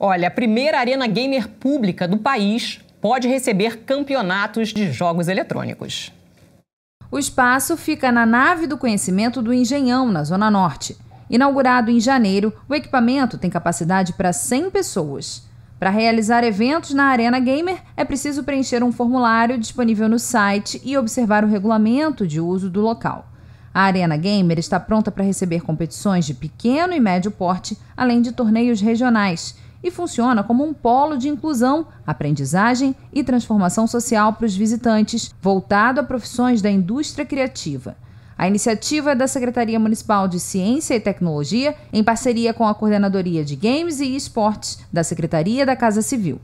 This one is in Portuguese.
Olha, a primeira arena gamer pública do país pode receber campeonatos de jogos eletrônicos. O espaço fica na nave do conhecimento do Engenhão, na Zona Norte. Inaugurado em janeiro, o equipamento tem capacidade para 100 pessoas. Para realizar eventos na Arena Gamer, é preciso preencher um formulário disponível no site e observar o regulamento de uso do local. A Arena Gamer está pronta para receber competições de pequeno e médio porte, além de torneios regionais e funciona como um polo de inclusão, aprendizagem e transformação social para os visitantes, voltado a profissões da indústria criativa. A iniciativa é da Secretaria Municipal de Ciência e Tecnologia, em parceria com a Coordenadoria de Games e Esportes da Secretaria da Casa Civil.